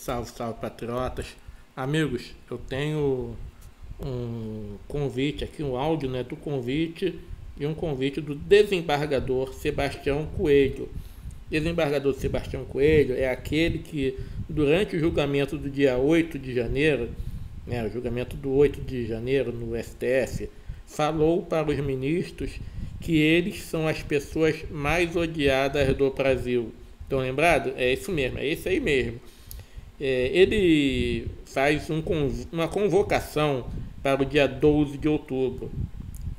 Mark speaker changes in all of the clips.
Speaker 1: Salve, salve, patriotas. Amigos, eu tenho um convite aqui, um áudio né, do convite e um convite do desembargador Sebastião Coelho. Desembargador Sebastião Coelho é aquele que, durante o julgamento do dia 8 de janeiro, né, o julgamento do 8 de janeiro no STF, falou para os ministros que eles são as pessoas mais odiadas do Brasil. Estão lembrados? É isso mesmo, é isso aí mesmo. É, ele faz um, uma convocação para o dia 12 de outubro.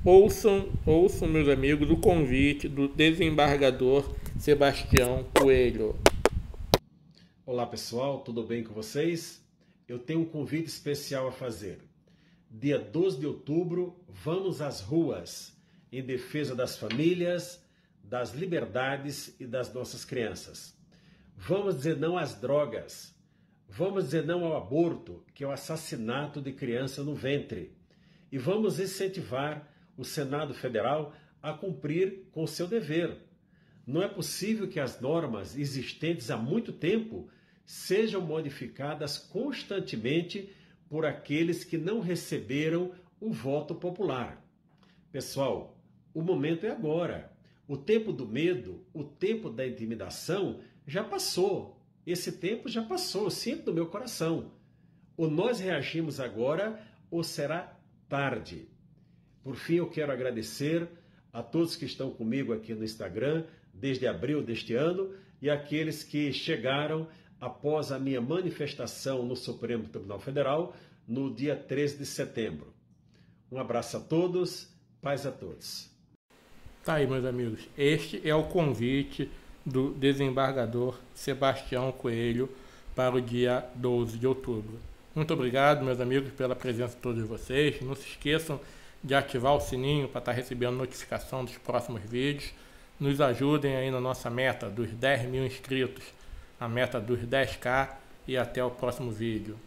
Speaker 1: Ouçam, ouçam, meus amigos, o convite do desembargador Sebastião Coelho.
Speaker 2: Olá pessoal, tudo bem com vocês? Eu tenho um convite especial a fazer. Dia 12 de outubro, vamos às ruas em defesa das famílias, das liberdades e das nossas crianças. Vamos dizer não às drogas. Vamos dizer não ao aborto, que é o assassinato de criança no ventre. E vamos incentivar o Senado Federal a cumprir com seu dever. Não é possível que as normas existentes há muito tempo sejam modificadas constantemente por aqueles que não receberam o voto popular. Pessoal, o momento é agora. O tempo do medo, o tempo da intimidação já passou. Esse tempo já passou, eu sinto no meu coração. Ou nós reagimos agora, ou será tarde. Por fim, eu quero agradecer a todos que estão comigo aqui no Instagram desde abril deste ano e aqueles que chegaram após a minha manifestação no Supremo Tribunal Federal no dia 13 de setembro. Um abraço a todos, paz a todos.
Speaker 1: Tá aí, meus amigos. Este é o convite do desembargador Sebastião Coelho para o dia 12 de outubro. Muito obrigado, meus amigos, pela presença de todos vocês. Não se esqueçam de ativar o sininho para estar recebendo notificação dos próximos vídeos. Nos ajudem aí na nossa meta dos 10 mil inscritos, a meta dos 10k e até o próximo vídeo.